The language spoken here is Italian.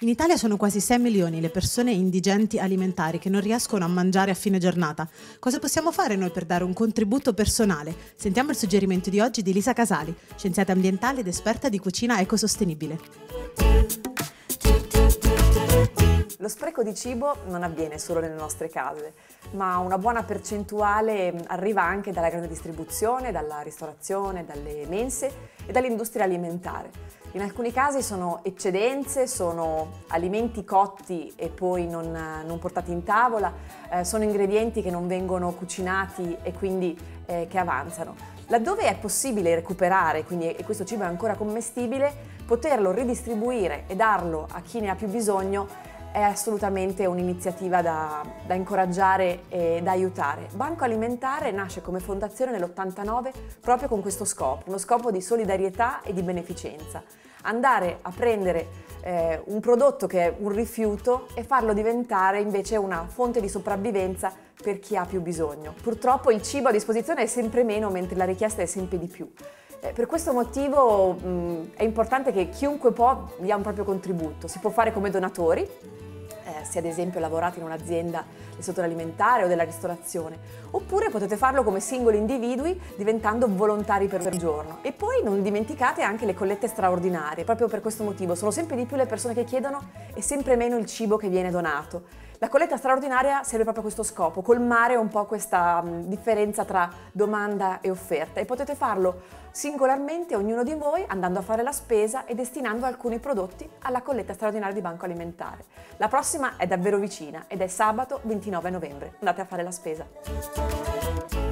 In Italia sono quasi 6 milioni le persone indigenti alimentari che non riescono a mangiare a fine giornata. Cosa possiamo fare noi per dare un contributo personale? Sentiamo il suggerimento di oggi di Lisa Casali, scienziata ambientale ed esperta di cucina ecosostenibile. Lo spreco di cibo non avviene solo nelle nostre case, ma una buona percentuale arriva anche dalla grande distribuzione, dalla ristorazione, dalle mense e dall'industria alimentare. In alcuni casi sono eccedenze, sono alimenti cotti e poi non, non portati in tavola, eh, sono ingredienti che non vengono cucinati e quindi eh, che avanzano. Laddove è possibile recuperare, quindi e questo cibo è ancora commestibile, poterlo ridistribuire e darlo a chi ne ha più bisogno è assolutamente un'iniziativa da, da, incoraggiare e da aiutare. Banco Alimentare nasce come fondazione nell'89 proprio con questo scopo, uno scopo di solidarietà e di beneficenza. Andare a prendere eh, un prodotto che è un rifiuto e farlo diventare invece una fonte di sopravvivenza per chi ha più bisogno. Purtroppo il cibo a disposizione è sempre meno mentre la richiesta è sempre di più. Eh, per questo motivo mh, è importante che chiunque può dia un proprio contributo. Si può fare come donatori, eh, se ad esempio lavorate in un'azienda del settore alimentare o della ristorazione, oppure potete farlo come singoli individui diventando volontari per il giorno. E poi non dimenticate anche le collette straordinarie, proprio per questo motivo sono sempre di più le persone che chiedono e sempre meno il cibo che viene donato. La colletta straordinaria serve proprio a questo scopo, colmare un po' questa differenza tra domanda e offerta e potete farlo singolarmente ognuno di voi andando a fare la spesa e destinando alcuni prodotti alla colletta straordinaria di Banco Alimentare. La prossima è davvero vicina ed è sabato 29 novembre. Andate a fare la spesa.